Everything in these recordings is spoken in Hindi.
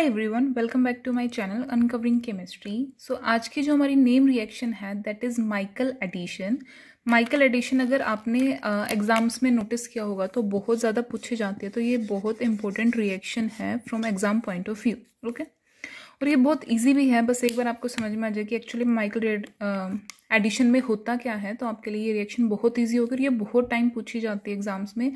Hi everyone welcome back to my channel uncovering chemistry so आज की जो हमारी नेम रिएक्शन है that is Michael addition Michael addition अगर आपने एग्ज़ाम्स uh, में नोटिस किया होगा तो बहुत ज़्यादा पूछे जाते हैं तो ये बहुत इंपॉर्टेंट रिएक्शन है from exam point of view okay और ये बहुत ईजी भी है बस एक बार आपको समझ में आ जाए कि एक्चुअली माइकल एडिशन में होता क्या है तो आपके लिए ये रिएक्शन बहुत इजी होगी और ये बहुत टाइम पूछी जाती है एग्ज़ाम्स में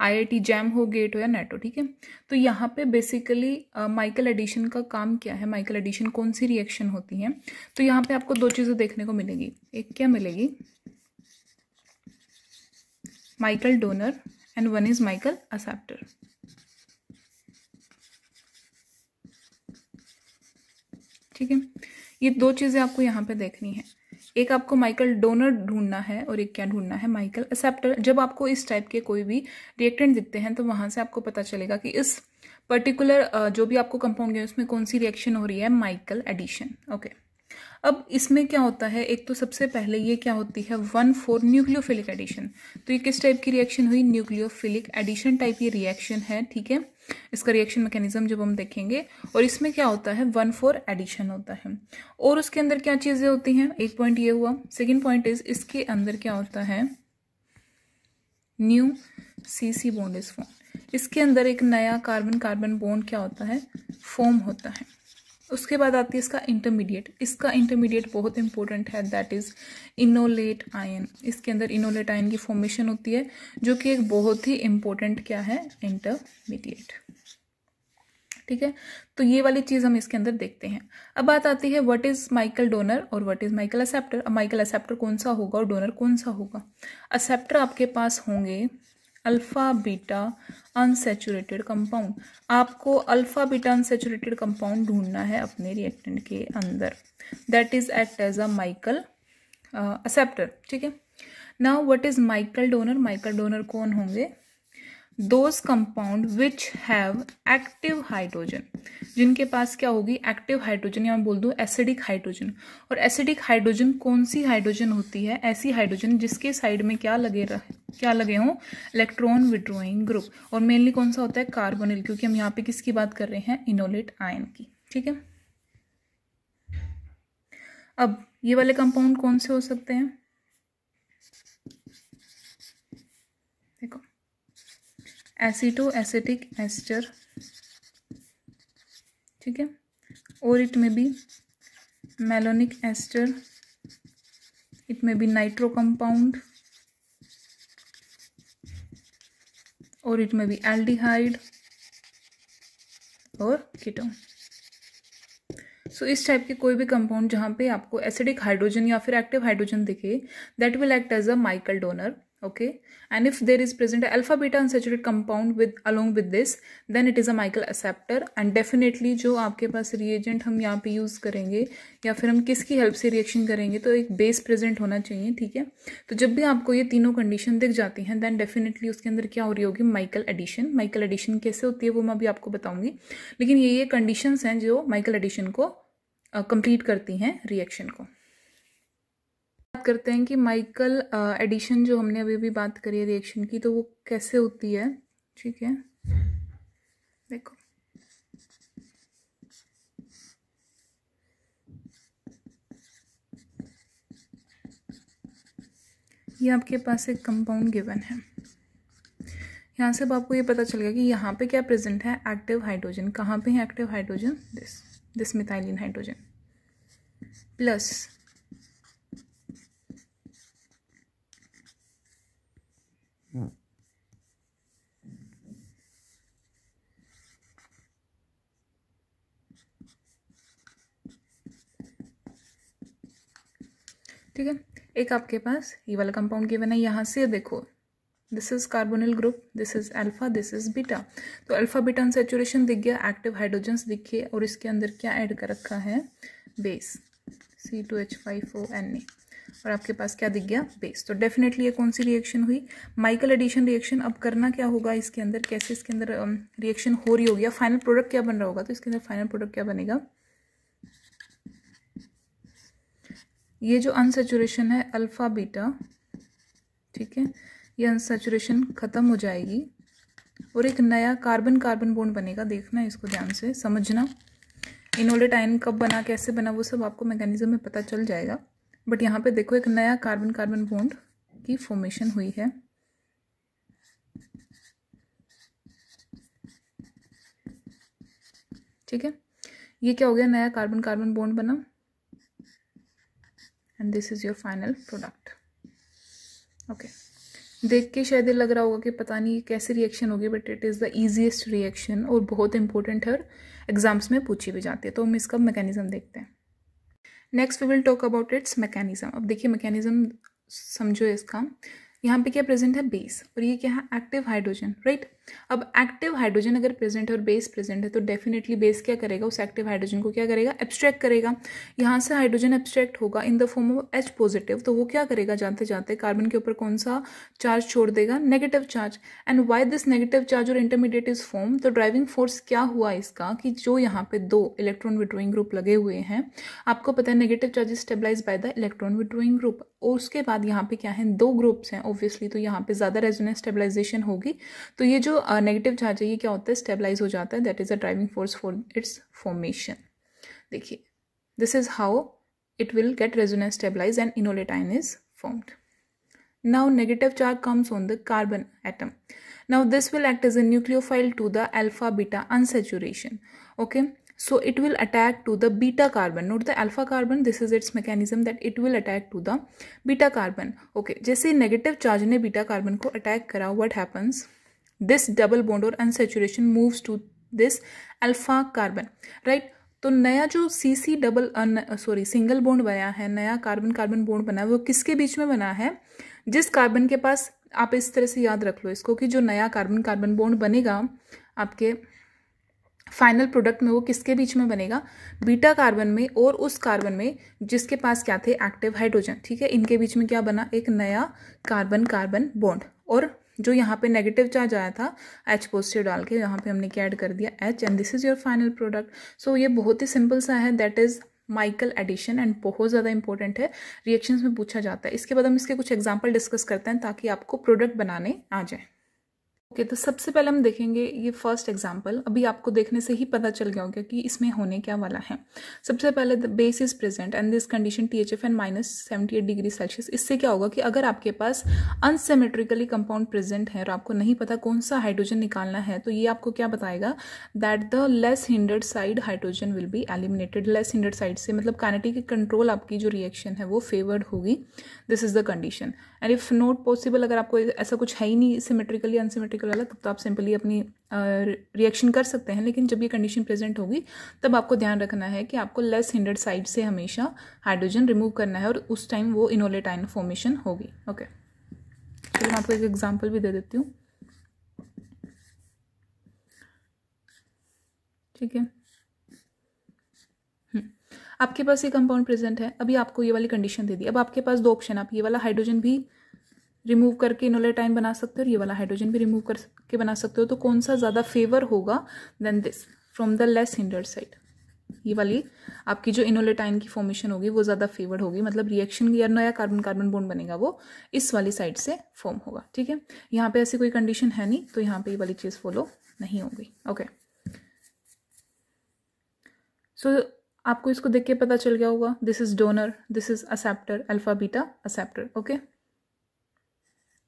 आईआईटी जैम हो गेट हो या नेट हो, ठीक है? तो यहाँ पे बेसिकली माइकल एडिशन का काम क्या है? माइकल एडिशन कौन सी रिएक्शन होती है? तो यहाँ पे आपको दो चीज़ें देखने को मिलेगी। एक क्या मिलेगी? Michael donor and one is Michael acceptor ठीक है? ये दो चीज़ें आपको यहाँ पे देखनी है। एक आपको माइकल डोनर ढूंढना है और एक क्या ढूंढना है? माइकल एक्सेप्टर जब आपको इस टाइप के कोई भी रिएक्टेंट दिखते हैं तो वहाँ से आपको पता चलेगा कि इस पर्टिकुलर जो भी आपको कंपाउंड है, उसमें कौन सी रिएक्शन हो रही है? माइकल एडिशन ओके अब इसमें क्या होता है? एक तो सबसे पहले ये क्या होती है? वन फोर न्यूक्लियोफिलिक एडिशन तो ये किस टाइप की रिएक्शन हुई? न्यूक्लियोफिलिक एडिशन टाइप की रिएक्शन है, ठीक है? इसका रिएक्शन मैकेनिज्म जब हम देखेंगे, और इसमें क्या होता है? वन फोर एडिशन होता है। और उसके अंदर क्या चीज़ें होती हैं? एक पॉइंट ये हुआ। सेकेंड पॉइंट इज़ इसके अंदर क्या होता है? New C C bond is form इसके अंदर एक नया कार्बन कार्बन बॉन्ड क्या होता है? फॉर्म होता है। उसके बाद आती है इसका इंटरमीडिएट इसका इंटरमीडिएट बहुत इंपॉर्टेंट है दैट इज़ इनोलेट आयन इसके अंदर इनोलेट आयन की फॉर्मेशन होती है, जो कि एक बहुत ही इंपॉर्टेंट क्या है? इंटरमीडिएट ठीक है? तो ये वाली चीज़ हम इसके अंदर देखते हैं। अब बात आती है व्हाट इज़ माइकल डोनर और व्हाट इज़ माइकल असेप्टर अब माइकल असेप्टर कौन सा होगा और डोनर कौन सा होगा? असेप्टर आपके पास होंगे अल्फ़ा, बीटा अनसेचुरेटेड कंपाउंड आपको अल्फ़ा, बीटा अनसेचुरेटेड कंपाउंड ढूंढना है अपने रिएक्टेंट के अंदर. That is act as a Michael acceptor ठीक है? Now what is Michael donor Michael donor कौन होंगे? Those compound which have active hydrogen जिनके पास क्या होगी? एक्टिव हाइड्रोजन या मैं बोल दूँ एसिडिक हाइड्रोजन और एसिडिक हाइड्रोजन कौन सी हाइड्रोजन होती है? ऐसी हाइड्रोजन जिसके साइड में क्या लगे रहे क्या लगे हों? इलेक्ट्रॉन विड्रोइंग ग्रुप और मेनली कौन सा होता है? कार्बोनिल क्योंकि हम यहाँ पे किसकी बात कर रहे हैं? इनोलेट आयन की। ठीक है? अब ये वाले कंपाउंड कौन से हो सकते हैं? देखो। एसिटो एसिटिक एस्टर ठीक है? और it may be malonic ester it may be nitro compound और इट में बी एल्डिहाइड और कीटोन सो so, इस टाइप के कोई भी कंपाउंड जहाँ पे आपको एसिडिक हाइड्रोजन या फिर एक्टिव हाइड्रोजन दिखे that will act as a Michael donor okay? And if there is present alpha beta unsaturated compound with, along with this, then it is a Michael acceptor. And definitely जो आपके पास reagent हम यहाँ पे यूज़ करेंगे, या फिर हम किसकी हेल्प से रिएक्शन करेंगे तो एक बेस प्रेजेंट होना चाहिए, ठीक है? तो जब भी आपको ये तीनों कंडीशन दिख जाती हैं देन डेफिनेटली उसके अंदर क्या हो रही होगी? माइकल एडिशन माइकल एडिशन कैसे होती है वो मैं अभी आपको बताऊँगी। लेकिन ये ये कंडीशंस हैं जो माइकल एडिशन को कंप्लीट करती हैं रिएक्शन को। करते हैं कि माइकल एडिशन जो हमने अभी भी बात करी है रिएक्शन की तो वो कैसे होती है? ठीक है। देखो। ये आपके पास एक कंपाउंड गिवन है। यहाँ से अब आपको ये पता चल गया कि यहाँ पे क्या प्रेजेंट है? एक्टिव हाइड्रोजन कहाँ पे है active hydrogen this this methylene hydrogen plus ठीक है? एक आपके पास ये वाला कंपाउंड गिवन है, यहाँ से देखो। This is carbonyl group this is alpha this is beta तो अल्फ़ा बीटा सेचुरेशन दिख गया एक्टिव हाइड्रोजन्स दिखे और इसके अंदर क्या ऐड कर रखा है? Base C two H five O N A और आपके पास क्या दिख गया? बेस तो डेफिनेटली ये कौन सी रिएक्शन हुई? माइकल एडिशन रिएक्शन अब करना क्या होगा इसके अंदर? कैसे इसके अंदर रिएक्शन हो रही होगी? या फाइनल प्रोडक्ट क्या बन रहा होगा? तो इसके अंदर फाइनल प्रोडक्ट क्या बनेगा? ये जो अनसेचुरेशन है अल्फ़ा बीटा ठीक है? ये अनसेचुरेशन ख़त्म हो जाएगी। और एक नया कार्बन कार्बन बॉन्ड बनेगा। देखना इसको ध्यान से, समझना। इनोलेट आयन कब बना, कैसे बना, वो सब आपको मैकेनिज्म में पता चल जाएगा। बट यहाँ पे देखो, एक नया कार्बन कार्बन बॉन्ड की फॉर्मेशन हुई है। ठीक है? ये क्या हो गया? नया कार्बन कार्बन बॉन्ड बना। And this is your final product okay देख के शायद लग रहा होगा कि पता नहीं कैसे रिएक्शन होगी but it is the easiest reaction और बहुत इंपॉर्टेंट है एग्ज़ाम्स में पूछी भी जाती है। तो हम इसका मैकेनिज्म देखते हैं। Next we will talk about its mechanism अब देखिए मैकेनिज्म समझो इसका। यहाँ पे क्या प्रेजेंट है? बेस और ये क्या है? एक्टिव हाइड्रोजन राइट अब एक्टिव हाइड्रोजन अगर प्रेजेंट है और बेस प्रेजेंट है तो डेफिनेटली बेस क्या करेगा? उस एक्टिव हाइड्रोजन को क्या करेगा? एब्स्ट्रैक्ट करेगा। यहाँ से हाइड्रोजन एब्स्ट्रैक्ट होगा in the form of H positive तो वो क्या करेगा जाते जाते कार्बन के ऊपर कौन सा चार्ज छोड़ देगा? Negative charge and why this negative charge और इंटरमीडिएट इज़ फॉर्म तो ड्राइविंग फोर्स क्या हुआ इसका? कि जो यहाँ पे दो इलेक्ट्रॉन विड्रोइंग ग्रुप लगे हुए हैं, आपको पता है negative charge is stabilize by the electron withdrawing group और उसके बाद यहाँ पे क्या है? दो ग्रुप्स हैं ऑब्वियसली तो यहाँ पे ज़्यादा रेजोनेंस स्टेबलाइजेशन होगी। तो ये जो नेगेटिव चार्ज है, ये क्या होता है? स्टेबलाइज हो जाता है. That is a driving force for its formation देखिए this is how it will get resonance stabilize and enolate ion is formed now negative charge comes on the carbon atom now this will act is a nucleophile to the alpha beta unsaturation okay so it will attack to the beta carbon not the alpha carbon this is its mechanism that it will attack to the beta carbon okay जैसे नेगेटिव चार्ज ने बीटा कार्बन को अटैक करा what happens this double bond और unsaturation moves to this alpha carbon right तो नया जो C C double sorry single bond बना है, नया कार्बन कार्बन बॉन्ड बना है, वो किसके बीच में बना है? जिस कार्बन के पास आप इस तरह से याद रख लो इसको कि जो नया कार्बन कार्बन बॉन्ड बनेगा, आपके फाइनल प्रोडक्ट में वो किसके बीच में बनेगा? बीटा कार्बन में और उस कार्बन में जिसके पास क्या थे? एक्टिव हाइड्रोजन ठीक है? इनके बीच में क्या बना? एक नया कार्बन कार्बन बॉन्ड और जो यहाँ पे नेगेटिव चार्ज आया था एच पॉजिटिव डाल के, यहाँ पे हमने क्या ऐड कर दिया H and this is your final product so ये बहुत ही सिंपल सा है that is Michael addition and बहुत ज़्यादा इंपॉर्टेंट है। रिएक्शंस में पूछा जाता है। इसके बाद हम इसके कुछ एग्ज़ाम्पल डिस्कस करते हैं, ताकि आपको प्रोडक्ट बनाने आ जाए। ओके okay, तो सबसे पहले हम देखेंगे ये फ़र्स्ट एग्जांपल अभी आपको देखने से ही पता चल गया होगा कि इसमें होने क्या वाला है। सबसे पहले the base is present and this condition T H F and minus seventy eight degree Celsius इससे क्या होगा कि अगर आपके पास अनसेमेट्रिकली कंपाउंड प्रेजेंट है और आपको नहीं पता कौन सा हाइड्रोजन निकालना है तो ये आपको क्या बताएगा that the less hindered side hydrogen will be eliminated less hindered side से मतलब कैनेटिक कंट्रोल आपकी जो रिएक्शन है वो फेवर्ड होगी। This is the condition and if not possible अगर आपको ऐसा कुछ है ही नहीं सिमेट्रिकली अनसिमेट्रिकल वाला, तब तो आप सिंपली अपनी रिएक्शन कर सकते हैं। लेकिन जब ये कंडीशन प्रेजेंट होगी, तब आपको ध्यान रखना है कि आपको लेस हिंडर्ड साइड से हमेशा हाइड्रोजन रिमूव करना है और उस टाइम वो इनोलेटाइन फॉर्मेशन होगी। ओके चलिए मैं आपको एक एग्ज़ाम्पल भी दे देती हूँ। ठीक है? आपके पास ये कंपाउंड प्रेजेंट है। अभी आपको ये वाली कंडीशन दे दी। अब आपके पास दो ऑप्शन आप ये वाला हाइड्रोजन भी रिमूव करके इनोलेटाइन बना सकते हो और ये वाला हाइड्रोजन भी रिमूव करके बना सकते हो। तो कौन सा ज़्यादा फेवर होगा than this from the less hindered side ये वाली आपकी जो इनोलेटाइन की फॉर्मेशन होगी, वो ज़्यादा फेवर्ड होगी। मतलब रिएक्शन या नया कार्बन कार्बन बोन बनेगा वो। इस वाली साइड से फॉर्म होगा, ठीक है? यहाँ पे ऐसी कोई कंडीशन है नहीं तो यहाँ पे ये वाली चीज़ फॉलो नहीं होगी ओके सो आपको इसको देख के पता चल गया होगा this is donor this is acceptor alpha beta acceptor okay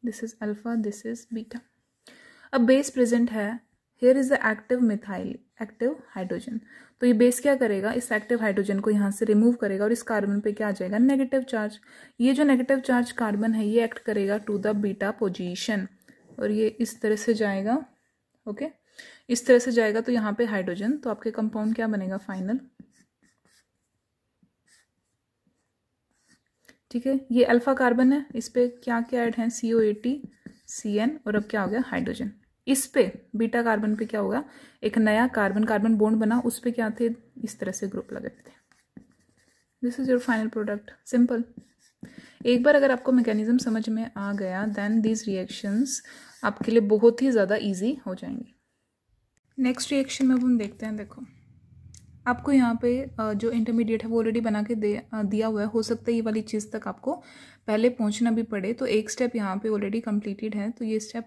this is alpha this is beta अब बेस प्रेजेंट है here is the active methyl active hydrogen तो ये बेस क्या करेगा? इस एक्टिव हाइड्रोजन को यहाँ से रिमूव करेगा और इस कार्बन पे क्या आ जाएगा? नेगेटिव चार्ज ये जो नेगेटिव चार्ज कार्बन है, ये एक्ट करेगा टू द बीटा पोजीशन और ये इस तरह से जाएगा ओके okay? इस तरह से जाएगा तो यहाँ पे हाइड्रोजन तो आपके कंपाउंड क्या बनेगा? फाइनल ठीक है? ये अल्फ़ा कार्बन है, इस पर क्या क्या ऐड है? सी ओ ए टी सी एन और अब क्या हो गया? हाइड्रोजन इस पे बीटा कार्बन पे क्या होगा? एक नया कार्बन कार्बन बॉन्ड बना, उस पर क्या थे? इस तरह से ग्रुप लगे थे. This is your final product simple एक बार अगर आपको मैकेनिज्म समझ में आ गया देन दीज रिएक्शंस आपके लिए बहुत ही ज़्यादा इजी हो जाएँगी. नेक्स्ट रिएक्शन में अब हम देखते हैं, देखो. आपको यहाँ पे जो इंटरमीडिएट है वो ऑलरेडी बना के दे दिया हुआ है। हो सकता है ये वाली चीज़ तक आपको पहले पहुँचना भी पड़े। तो एक स्टेप यहाँ पे ऑलरेडी कंप्लीटेड है। तो ये स्टेप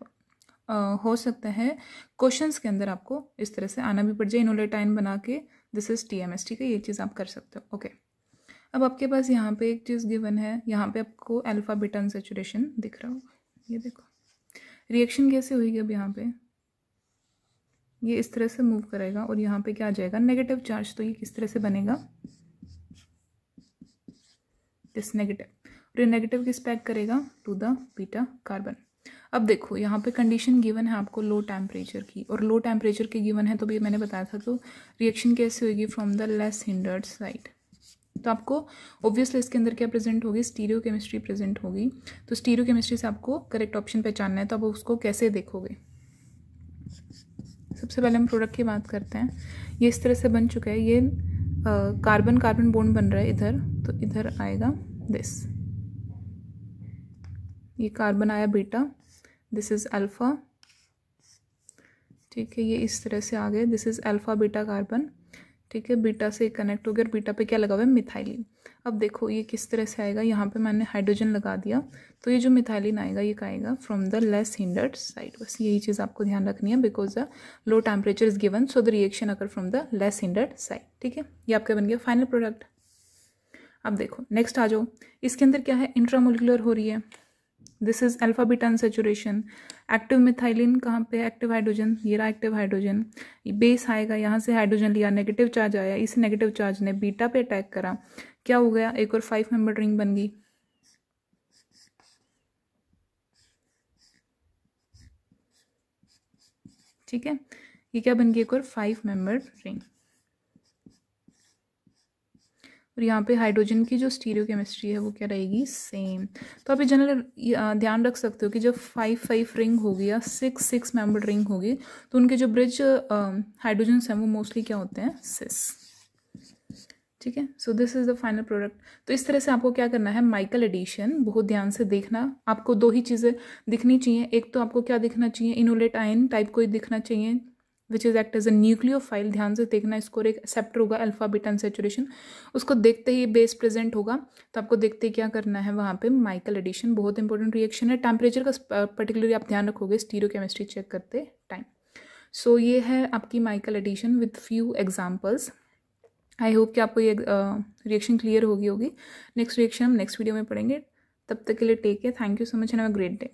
हो सकता है क्वेश्चंस के अंदर आपको इस तरह से आना भी पड़ जाए। इनोले टाइम बना के this is T M S ठीक है? ये चीज़ आप कर सकते हो। ओके अब आपके पास यहाँ पे एक चीज़ गिवन है। यहाँ पे आपको अल्फ़ा बीटा सेचुरेशन दिख रहा होगा। ये देखो। रिएक्शन कैसे होगी अब यहाँ पे? ये इस तरह से मूव करेगा और यहाँ पे क्या आ जाएगा? नेगेटिव चार्ज तो ये किस तरह से बनेगा? दिस नेगेटिव और ये नेगेटिव किस पैक करेगा? टू द बीटा कार्बन अब देखो, यहाँ पे कंडीशन गिवन है आपको लो टेम्परेचर की। और लो टेम्परेचर की गिवन है तो भी मैंने बताया था तो रिएक्शन कैसे होगी? From the less hindered side तो आपको ऑब्वियसली इसके अंदर क्या प्रेजेंट होगी? स्टीरियो केमिस्ट्री प्रेजेंट होगी। तो स्टीरियो केमिस्ट्री से आपको करेक्ट ऑप्शन पहचानना है तो आप उसको कैसे देखोगे? सबसे पहले हम प्रोडक्ट की बात करते हैं। ये इस तरह से बन चुका है। ये कार्बन कार्बन बोन बन रहा है इधर। तो इधर आएगा दिस ये कार्बन आया बीटा दिस इज़ अल्फ़ा ठीक है, ये इस तरह से आ गए this is alpha beta carbon ठीक है बीटा से कनेक्ट हो गया और बीटा पे क्या लगा हुआ है? मिथाइलिन अब देखो ये किस तरह से आएगा? यहाँ पे मैंने हाइड्रोजन लगा दिया। तो ये जो मिथाइलिन आएगा, ये आएगा? From the less hindered side बस यही चीज़ आपको ध्यान रखनी है because the low temperature is given so the reaction अगर from the less hindered side ठीक है? ये आपका बन गया फाइनल प्रोडक्ट अब देखो नेक्स्ट आ जाओ। इसके अंदर क्या है? इंट्रामोलिकुलर हो रही है। This is alpha beta unsaturation active methylene कहाँ पे एक्टिव हाइड्रोजन ये रहा एक्टिव हाइड्रोजन बेस आएगा, यहाँ से हाइड्रोजन लिया नेगेटिव चार्ज आया, इस नेगेटिव चार्ज ने बीटा पे अटैक करा। क्या हो गया? एक और फाइव मेंबर रिंग बन गई। ठीक है? ये क्या बन गई? एक और फाइव मेंबर रिंग और यहाँ पे हाइड्रोजन की जो स्टीरियो केमिस्ट्री है, वो क्या रहेगी? सेम तो आप जनरल ध्यान रख सकते हो कि जब फाइव फाइव रिंग होगी या सिक्स सिक्स मेंबर रिंग होगी तो उनके जो ब्रिज हाइड्रोजन हैं, वो मोस्टली क्या होते हैं? सिस ठीक है? So this is the final product तो इस तरह से आपको क्या करना है? माइकल एडिशन बहुत ध्यान से देखना। आपको दो ही चीज़ें दिखनी चाहिए। एक तो आपको क्या दिखना चाहिए? इनोलेट आयन टाइप कोई दिखना चाहिए। Which is act as a nucleophile ध्यान से देखना इसको एक एक्सेप्टर होगा अल्फ़ा बीटा सेचुरेशन उसको देखते ही बेस प्रेजेंट होगा तो आपको देखते ही क्या करना है वहाँ पे माइकल एडिशन बहुत इंपॉर्टेंट रिएक्शन है। टेम्परेचर का पर्टिकुलरली आप ध्यान रखोगे स्टीरियो केमिस्ट्री चेक करते टाइम सो so, ये है आपकी Michael addition with few examples I hope कि आपको ये रिएक्शन क्लियर होगी होगी। नेक्स्ट रिएक्शन हम नेक्स्ट वीडियो में पढ़ेंगे। तब तक के लिए टेक है thank you so much and a great day